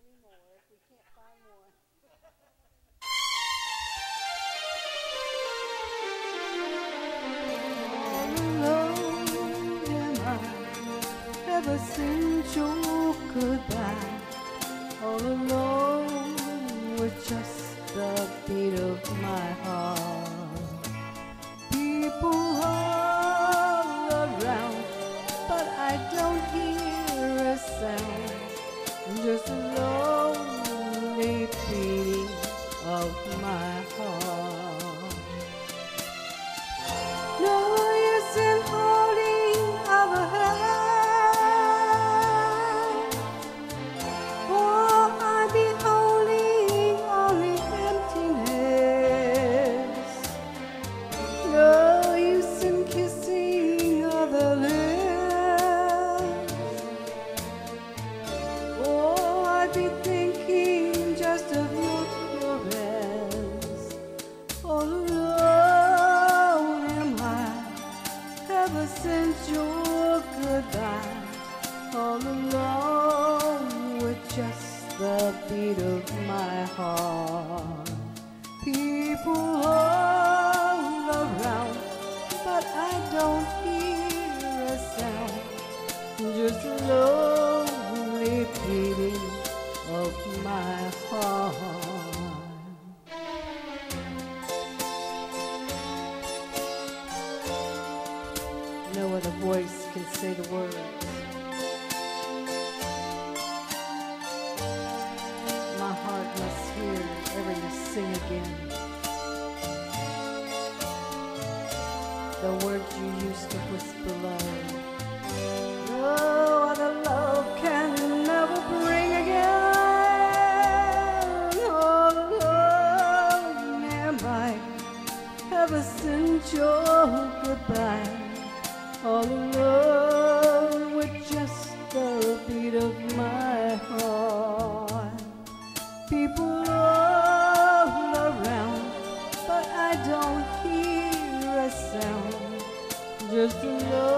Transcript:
anymore alone am I ever since your goodbye. All alone with just the beat of my heart. Beating of my heart. Ever since your goodbye. All alone with just the beat of my heart. People all around, but I don't hear a sound. Just lonely beating of my heart. No other voice can say the words. My heart must hear ever sing again. The words you used to whisper low. No oh, other love can never bring again. All alone am I ever since your goodbye. All alone with just the beat of my heart. People all around, but I don't hear a sound. Just a